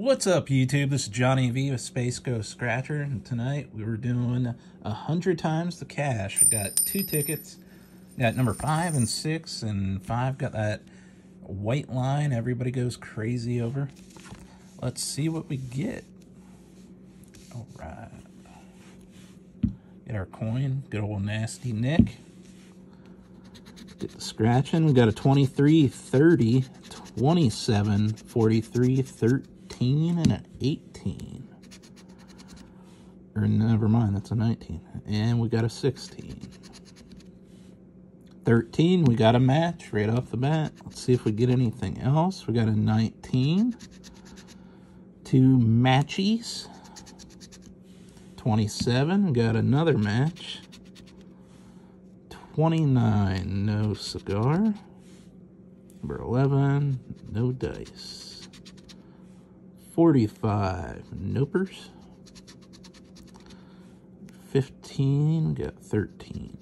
What's up, YouTube? This is Johnny V with Space Coast Scratcher, and tonight we were doing a hundred times the cash. We got two tickets. Got number five and six, and five got that white line everybody goes crazy over. Let's see what we get. All right. Get our coin. Good old nasty Nick. Get the scratching. We got a 23, 30, 27, 43, 13, and an 18. Or never mind, that's a 19. And we got a 16. 13, we got a match right off the bat. Let's see if we get anything else. We got a 19. Two matchies. 27, got another match. 29, no cigar. Number 11, no dice. 45, nopers. 15, got 13.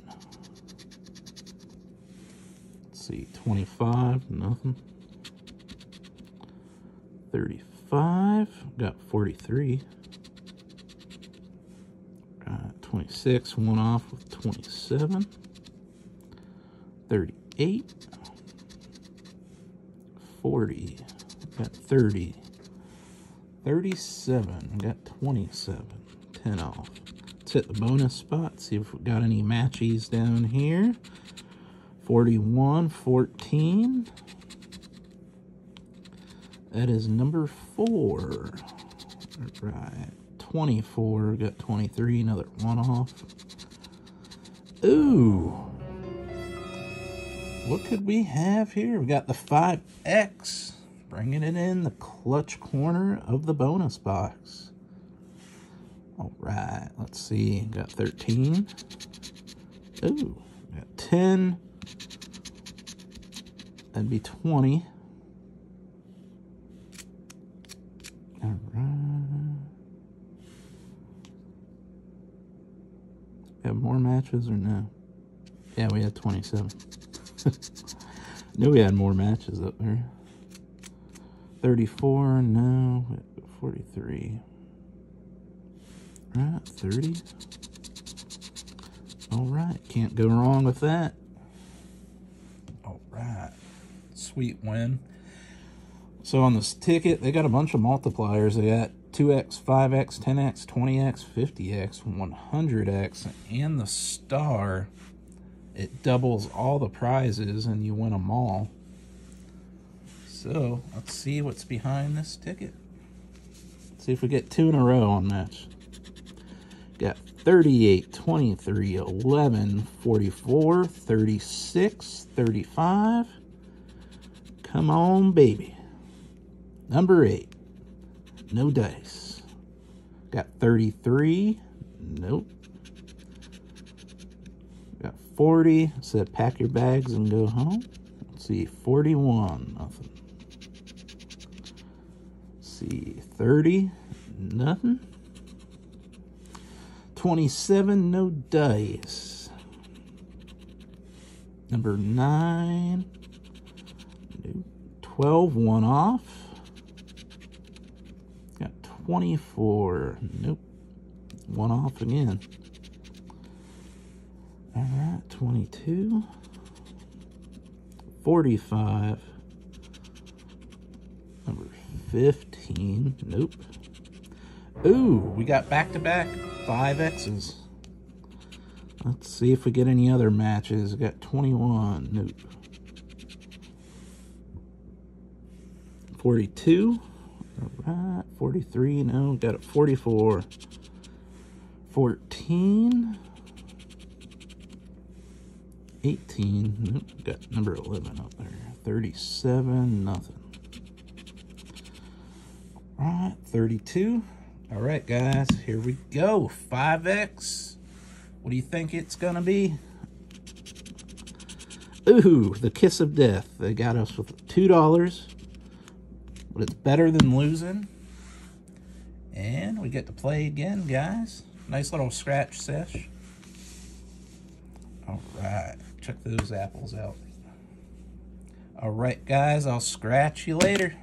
Let's see, 25, nothing. 35, got 43. Uh, 26, one off with 27. 38, 40, got 30, 37, got 27, 10 off. Let's hit the bonus spot, see if we got any matchies down here. 41, 14. That is number four. All right, 24, got 23, another one off. Ooh, what could we have here? We got the 5X, bringing it in the clutch corner of the bonus box. All right, let's see. Got 13. Ooh, got 10. That'd be 20. All right. Have more matches or no? Yeah, we had 27. Knew we had more matches up there. 34, no. 43. Right, 30. All right, can't go wrong with that. All right, sweet win. So on this ticket, they got a bunch of multipliers. They got 2x, 5x, 10x, 20x, 50x, 100x, and the star it doubles all the prizes and you win them all. So let's see what's behind this ticket. Let's see if we get two in a row on match. Got 38, 23, 11, 44, 36, 35. Come on, baby. Number eight. No dice. Got 33. Nope. Got 40. Said pack your bags and go home. Let's see, 41. Nothing. See, 30. Nothing. 27. No dice. Number 9. 12. One off. Got 24. Nope. One off again. All right, 22, 45, number 15, nope. Ooh, we got back-to-back -back five X's. Let's see if we get any other matches. We got 21, nope. 42, all right, 43, no, got it 44, 14, 18, nope, got number 11 up there. 37, nothing. Right, 32. All right, guys, here we go. 5X. What do you think it's going to be? Ooh, the kiss of death. They got us with $2, but it's better than losing. And we get to play again, guys. Nice little scratch sesh. All right check those apples out. All right, guys, I'll scratch you later.